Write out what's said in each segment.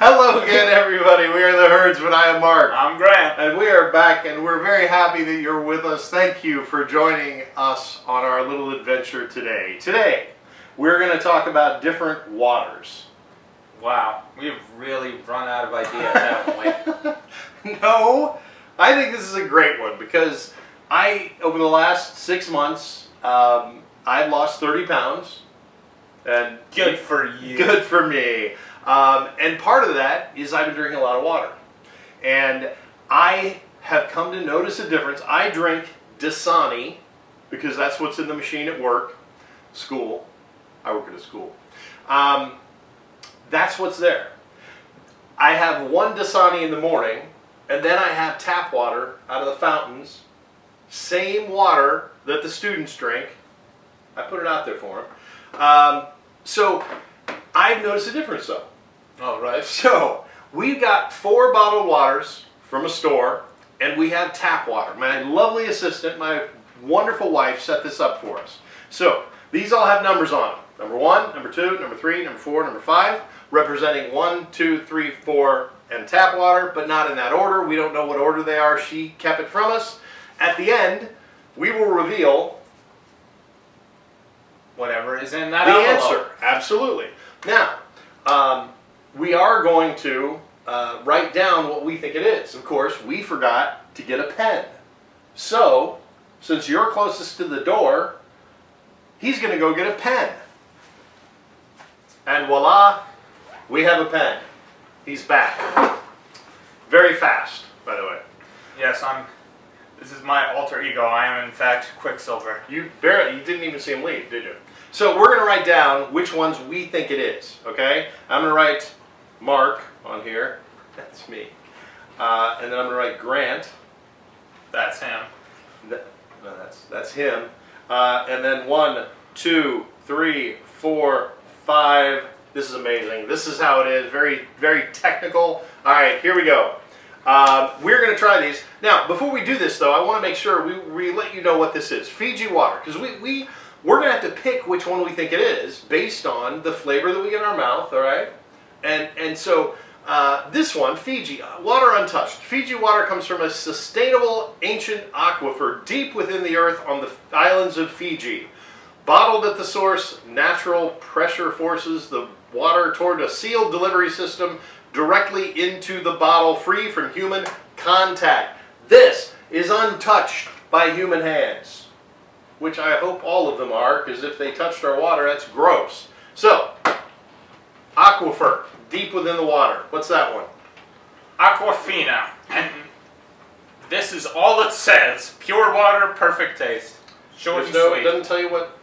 Hello again, everybody. We are the Heardsmen. I am Mark. I'm Grant. And we are back, and we're very happy that you're with us. Thank you for joining us on our little adventure today. Today, we're going to talk about different waters. Wow, we've really run out of ideas, haven't we? no, I think this is a great one because I, over the last six months, um, I've lost 30 pounds. And Good for you. Good for me. Um, and part of that is I've been drinking a lot of water. And I have come to notice a difference. I drink Dasani because that's what's in the machine at work, school. I work at a school. Um, that's what's there. I have one Dasani in the morning, and then I have tap water out of the fountains. Same water that the students drink. I put it out there for them. Um, so I've noticed a difference though. All right. So we've got four bottled waters from a store, and we have tap water. My lovely assistant, my wonderful wife, set this up for us. So these all have numbers on them. Number one, number two, number three, number four, number five, representing one, two, three, four, and tap water, but not in that order. We don't know what order they are. She kept it from us. At the end, we will reveal Whatever is in that the envelope. answer. Absolutely. Now, um, we are going to uh, write down what we think it is. Of course, we forgot to get a pen. So, since you're closest to the door, he's going to go get a pen. And voila, we have a pen. He's back. Very fast, by the way. Yes, I'm. This is my alter ego. I am, in fact, Quicksilver. You barely, you didn't even see him leave, did you? So we're going to write down which ones we think it is, okay? I'm going to write Mark on here. That's me. Uh, and then I'm going to write Grant. That's him. No, that's, that's him. Uh, and then one, two, three, four, five. This is amazing. This is how it is. Very, very technical. All right, here we go. Um, we're going to try these. Now, before we do this, though, I want to make sure we, we let you know what this is. Fiji water. Because we, we, we're going to have to pick which one we think it is based on the flavor that we get in our mouth, all right? And, and so uh, this one, Fiji, uh, water untouched. Fiji water comes from a sustainable ancient aquifer deep within the earth on the islands of Fiji. Bottled at the source, natural pressure forces the water toward a sealed delivery system directly into the bottle, free from human contact. This is untouched by human hands, which I hope all of them are, because if they touched our water, that's gross. So, aquifer, deep within the water. What's that one? Aquafina. And this is all it says. Pure water, perfect taste. Short There's and no, it doesn't tell you what.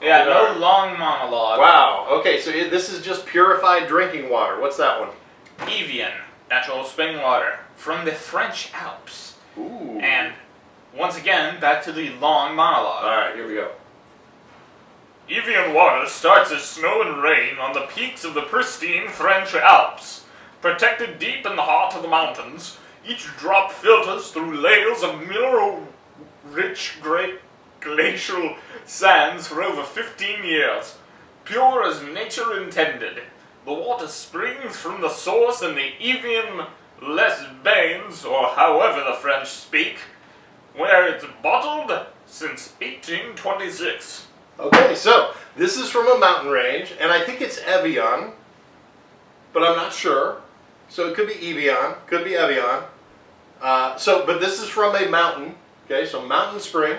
Yeah, no long monologue. Wow. Okay, so it- this is just purified drinking water. What's that one? Evian, natural spring water from the French Alps. Ooh. And once again, back to the long monologue. All right, here we go. Evian water starts as snow and rain on the peaks of the pristine French Alps. Protected deep in the heart of the mountains, each drop filters through layers of mineral-rich great glacial sands for over 15 years. Pure as nature intended, the water springs from the source in the Evian Les Bains, or however the French speak, where it's bottled since 1826. Okay, so this is from a mountain range, and I think it's Evian, but I'm not sure. So it could be Evian, could be Evian. Uh, so, but this is from a mountain. Okay, so mountain spring,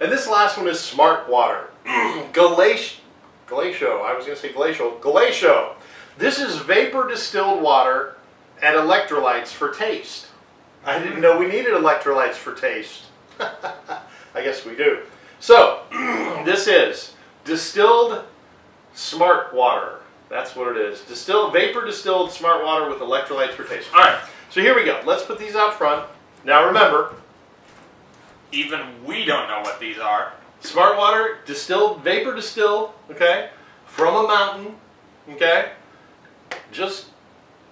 and this last one is Smart Water, Glacial. Glacio. I was going to say glacial. Glacio. This is vapor distilled water and electrolytes for taste. I didn't know we needed electrolytes for taste. I guess we do. So, this is distilled smart water. That's what it is. Distilled, vapor distilled smart water with electrolytes for taste. All right, so here we go. Let's put these out front. Now remember, Even we don't know what these are. smart water, distilled, vapor distilled, okay, from a mountain, okay, just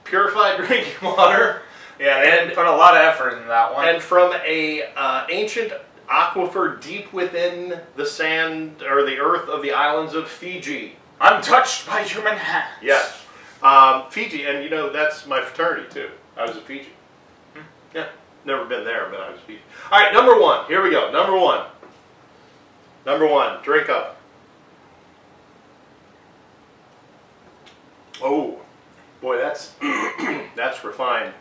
purified drinking water. Yeah, they And- put a lot of effort in that one. and from a uh, ancient aquifer deep within the sand or the earth of the islands of Fiji. untouched by human hands. Yes. Um, Fiji, and you know that's my fraternity too. I was a Fiji. Yeah, never been there, but I was Fiji. All right, number one. Here we go. Number one. Number one. Drink up. Oh, boy, that's that's refined.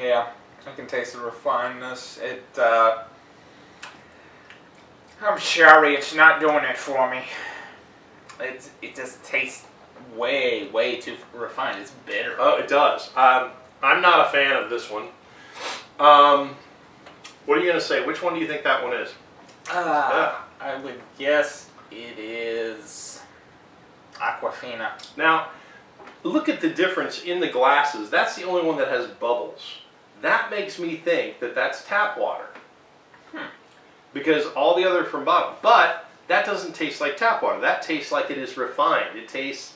Yeah, I can taste the refinedness. It, uh, I'm sorry, it's not doing it for me. It, it just tastes way, way too refined. It's bitter. Oh, it does. Um, I'm not a fan of this one. Um, what are you gonna say? Which one do you think that one is? Uh, I would guess it is Aquafina. Now, look at the difference in the glasses. That's the only one that has bubbles. That makes me think that that's tap water. Because all the other from bottom, but that doesn't taste like tap water. That tastes like it is refined. It tastes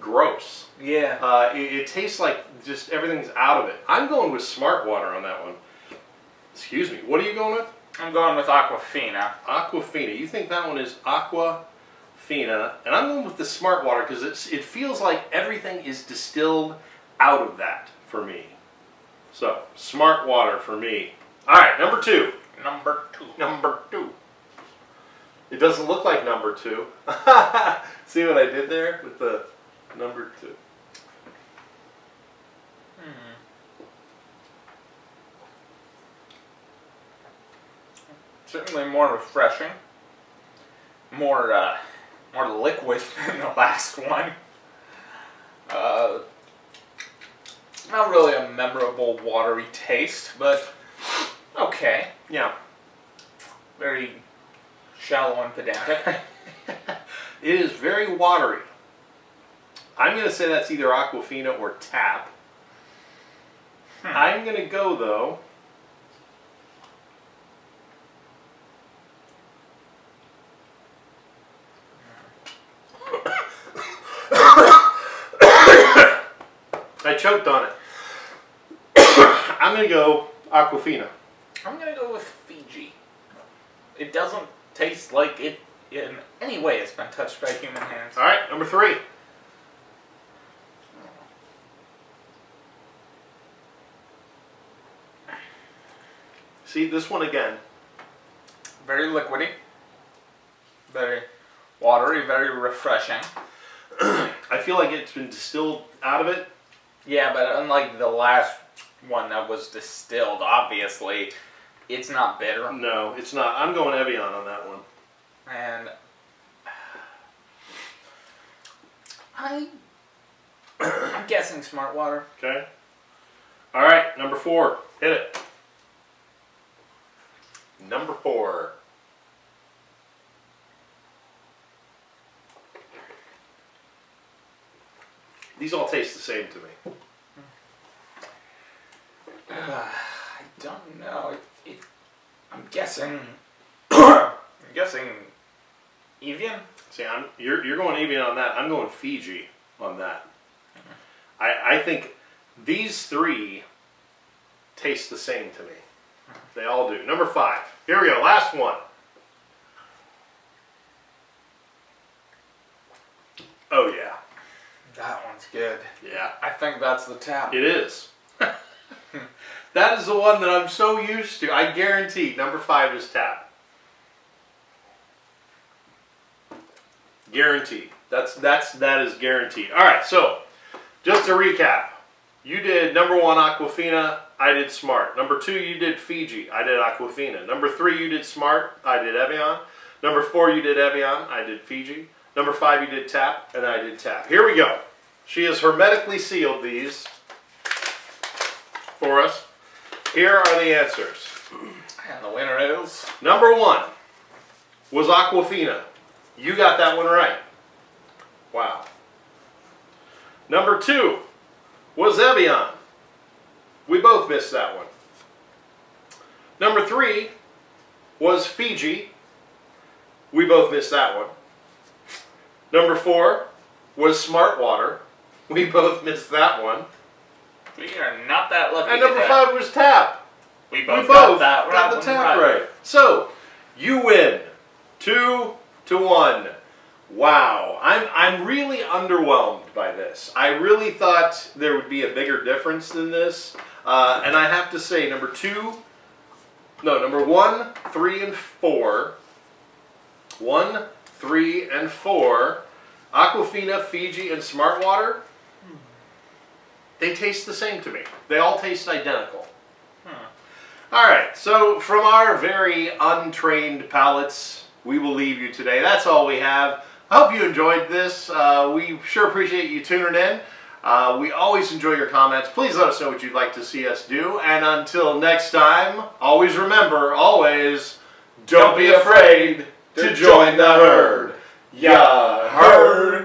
gross. Yeah. Uh, it, it tastes like just everything's out of it. I'm going with smart water on that one. Excuse me. What are you going with? I'm going with Aquafina. Aquafina. You think that one is Aquafina, and I'm going with the smart water because it feels like everything is distilled out of that for me. So smart water for me. All right, number two. Number two. Number two. It doesn't look like number two. See what I did there with the number two. Certainly more refreshing. More, uh, more liquid than the last one. Uh, not really a memorable watery taste, but okay. Yeah. Very shallow and pedantic. It is very watery. I'm going to say that's either Aquafina or Tap. Hmm. I'm going to go though. I choked on it. I'm going to go Aquafina. I'm gonna go with Fiji. It doesn't taste like it in any way it's been touched by human hands. All right, number three. See this one again. Very liquidy. Very watery, very refreshing. I feel like it's been distilled out of it. Yeah, but unlike the last one that was distilled, obviously, it's not bitter. No, it's not. I'm going Evian on that one. And I, I'm guessing smart water. Okay. All right, number four. Hit it. Number four. These all taste the same to me. I don't know. I'm guessing. I'm guessing. Evian. See, I'm you're you're going Evian on that. I'm going Fiji on that. Mm-hmm. I I think these three taste the same to me. Mm-hmm. They all do. Number five. Here we go. Last one. Oh yeah, That one's good. yeah. I think that's the tap. It is. That is the one that I'm so used to. I guarantee. Number five is tap. Guaranteed. That's that's that is guaranteed. All right. So, just to recap, you did number one Aquafina. I did Smart. Number two, you did Fiji. I did Aquafina. Number three, you did Smart. I did Evian. Number four, you did Evian. I did Fiji. Number five, you did Tap, and I did Tap. Here we go. She has hermetically sealed these for us. Here are the answers. And the winner is. Number one was Aquafina. You got that one right. Wow. Number two was Evian. We both missed that one. Number three was Fiji. We both missed that one. Number four was Smart Water. We both missed that one. We are not that lucky. And number today. five was Tap. We We both, both got that got the tap right. So you win two to one. Wow, I'm I'm really underwhelmed by this. I really thought there would be a bigger difference than this, uh, and I have to say, number two, no, number one, three, and four, one, three, and four, Aquafina, Fiji, and Smart Water. They taste the same to me. They all taste identical. All right, so from our very untrained palates, we will leave you today. That's all we have. I hope you enjoyed this. Uh, we sure appreciate you tuning in. Uh, we always enjoy your comments. Please let us know what you'd like to see us do. And until next time, always remember, always, don't be afraid to join the Heard. Yeah, heard